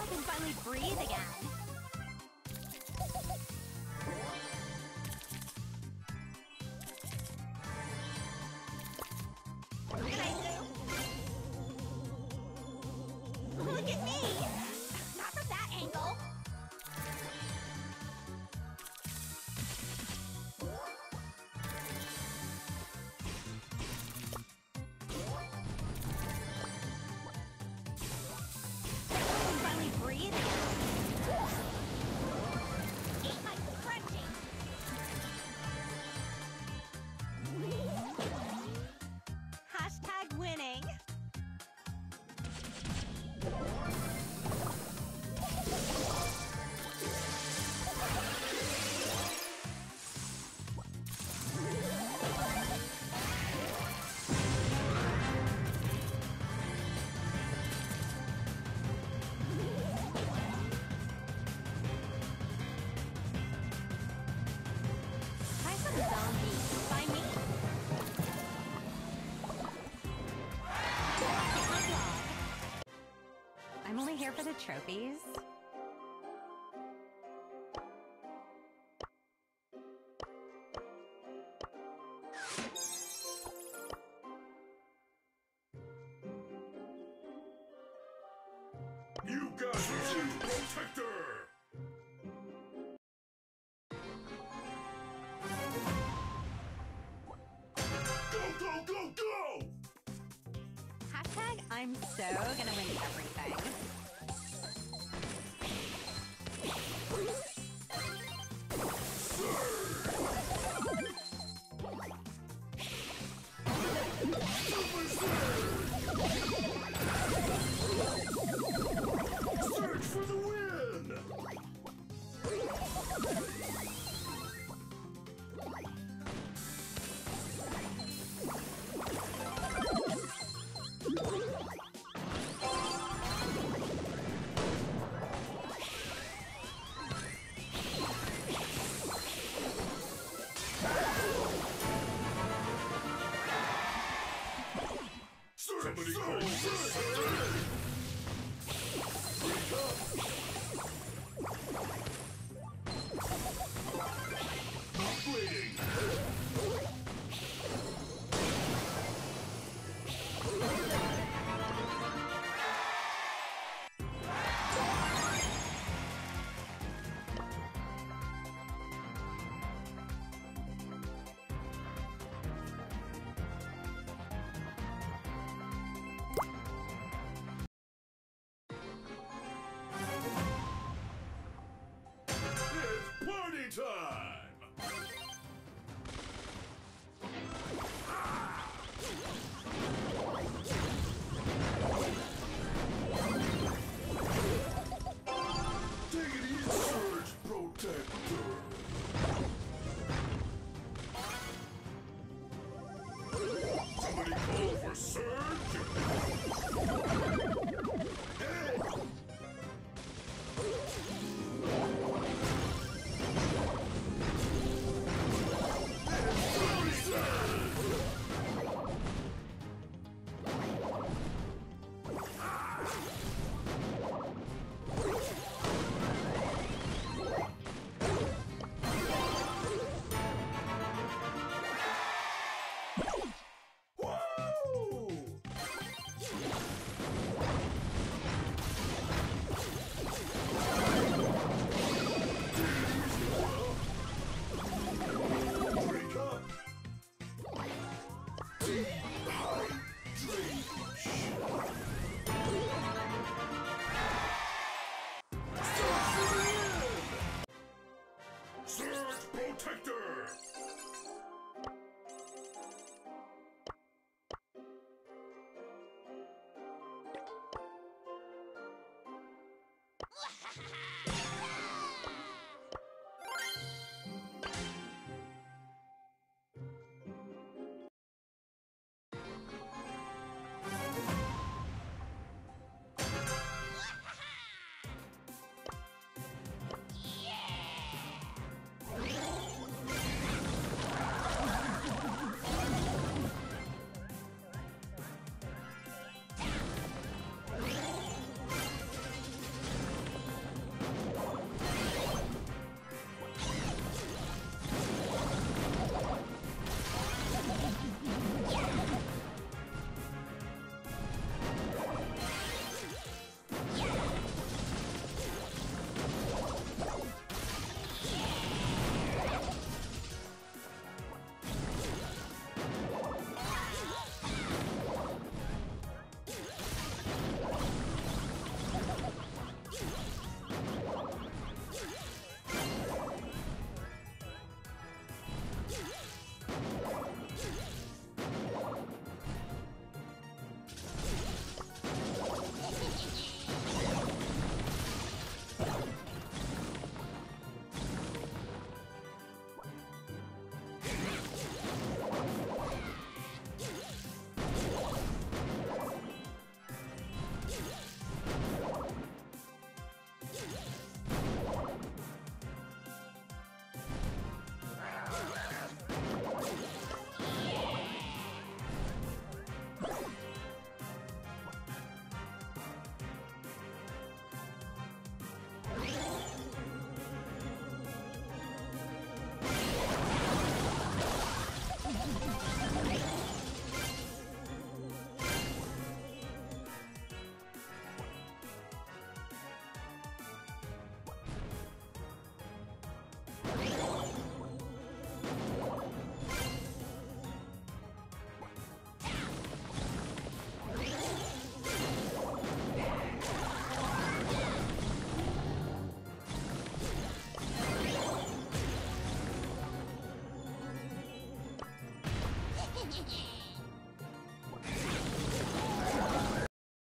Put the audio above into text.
I can finally breathe again. I'm only here for the trophies. You got are! I'm so gonna win everything. Freak so time.